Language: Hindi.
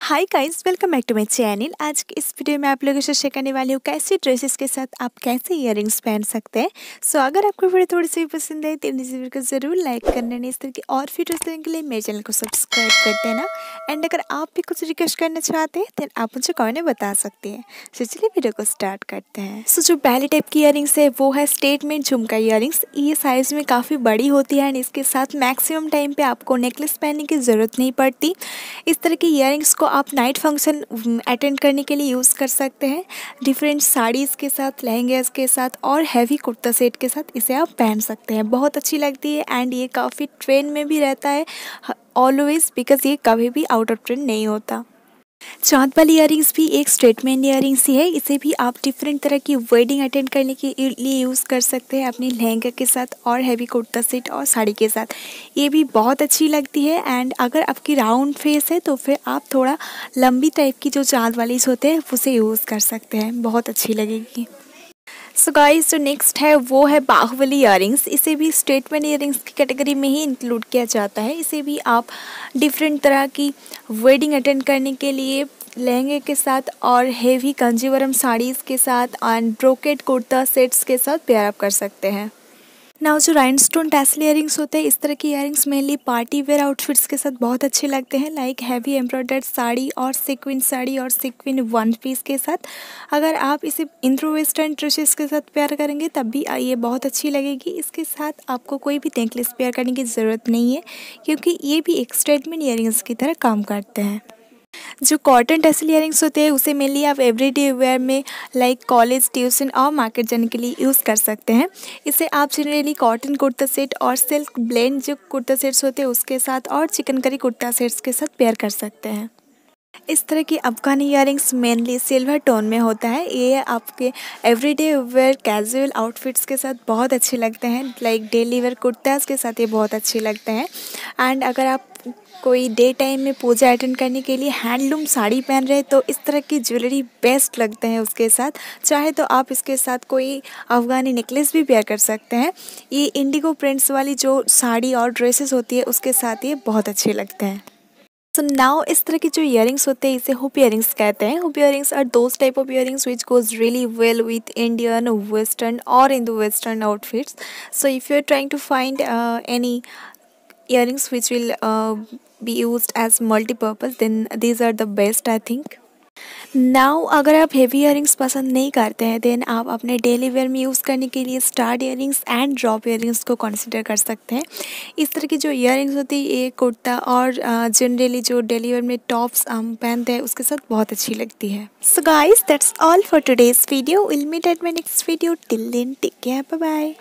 Hi guys welcome back to my channel आज की इस वीडियो में आप लोगों से शेयर करने वाली हूँ कैसी ड्रेसेस के साथ आप कैसे इयर पहन सकते हैं। सो so, अगर आपको वीडियो थोड़ी सी पसंद है तो इस वीडियो को ज़रूर लाइक करना नहीं इस तरह की और वीडियोस देखने के लिए मेरे चैनल को सब्सक्राइब कर देना। एंड अगर आप भी कुछ रिक्वेस्ट करना चाहते हैं तो आप मुझे कॉमेंट बता सकते हैं। सो so, चलिए वीडियो को स्टार्ट करते हैं। सो so, जो पहले टाइप की इयर है वो है स्टेटमेंट झुमका इयर ये साइज़ में काफ़ी बड़ी होती है एंड इसके साथ मैक्सिमम टाइम पर आपको नेकलेस पहनने की ज़रूरत नहीं पड़ती। इस तरह की इयर को आप नाइट फ़ंक्शन अटेंड करने के लिए यूज़ कर सकते हैं। डिफरेंट साड़ीज़ के साथ, लहंगे के साथ और हैवी कुर्ता सेट के साथ इसे आप पहन सकते हैं। बहुत अच्छी लगती है एंड ये काफ़ी ट्रेंड में भी रहता है ऑलवेज़ बिकॉज़ ये कभी भी आउट ऑफ़ ट्रेंड नहीं होता। चाँद वाली इयर भी एक स्टेटमेंट इयर ही है। इसे भी आप डिफरेंट तरह की वेडिंग अटेंड करने के लिए यूज़ कर सकते हैं अपने लहंगा के साथ और हैवी कुर्ता सेट और साड़ी के साथ। ये भी बहुत अच्छी लगती है एंड अगर आपकी राउंड फेस है तो फिर आप थोड़ा लंबी टाइप की जो चाँद वाली होते हैं उसे यूज़ कर सकते हैं। बहुत अच्छी लगेगी। सो गाइस जो नेक्स्ट है, वो है बाहुबली इयर इसे भी स्टेटमेंट इयर की कैटेगरी में ही इंक्लूड किया जाता है. इसे भी आप डिफरेंट तरह की वेडिंग अटेंड करने के लिए लहंगे के साथ और हेवी कंजीवरम साड़ीज़ के साथ एंड ब्रोकेट कुर्ता सेट्स के साथ पेयर अप कर सकते हैं. ना जो राइनस्टोन टैसल इयरिंग्स होते हैं, इस तरह की earrings mainly party wear outfits के साथ बहुत अच्छे लगते हैं लाइक हैवी एम्ब्रॉयडर्ड साड़ी और सिक्विन साड़ी और सिक्विन वन पीस के साथ। अगर आप इसे इंद्रो वेस्टर्न ड्रेसेस के साथ पेयर करेंगे, तब भी ये बहुत अच्छी लगेगी। इसके साथ आपको कोई भी नेकलेस पेयर करने की ज़रूरत नहीं है, क्योंकि ये भी एक स्टेटमेंट इयरिंग्स की तरह काम करते हैं। जो कॉटन टसल इयरिंग्स होते हैं, उसे मेनली आप एवरीडे वेयर में लाइक कॉलेज ट्यूशन और मार्केट जाने के लिए यूज़ कर सकते हैं। इसे आप जनरली कॉटन कुर्ता सेट और सिल्क ब्लेंड जो कुर्ता सेट्स होते हैं, उसके साथ और चिकनकारी कुर्ता सेट्स के साथ पेयर कर सकते हैं। इस तरह की Afghani earrings mainly silver tone में होता है। ये आपके एवरीडे वेयर कैजुअल आउटफिट्स के साथ बहुत अच्छे लगते हैं। लाइक डेली वेयर कुर्ताज के साथ ये बहुत अच्छे लगते हैं। एंड अगर आप कोई डे टाइम में पूजा अटेंड करने के लिए हैंडलूम साड़ी पहन रहे तो इस तरह की ज्वेलरी बेस्ट लगते हैं उसके साथ। चाहे तो आप इसके साथ कोई अफ़गानी नेकलेस भी पेयर कर सकते हैं। ये इंडिगो प्रिंट्स वाली जो साड़ी और ड्रेसेस होती है, उसके साथ ये बहुत अच्छे लगते हैं। सो नाउ इस तरह के जो इयरिंग्स होते हैं, इसे हुप इयरिंग्स कहते हैं। Hoop earrings are those type of earrings which goes really well with Indian western और in the western outfits so if you are trying to find any ear which will be used as multi-purpose, then these are the best, I think. Now अगर आप हेवी इयरिंग्स पसंद नहीं करते हैं देन आप अपने डेली वेयर में यूज़ करने के लिए start earrings and drop earrings को कंसिडर कर सकते हैं। इस तरह की जो इयरिंग्स होती है ये कुर्ता और जनरली जो डेली वेयर में टॉप्स हम पहनते हैं, उसके साथ बहुत अच्छी लगती है। So guys that's all for today's video will meet at my next video till care bye bye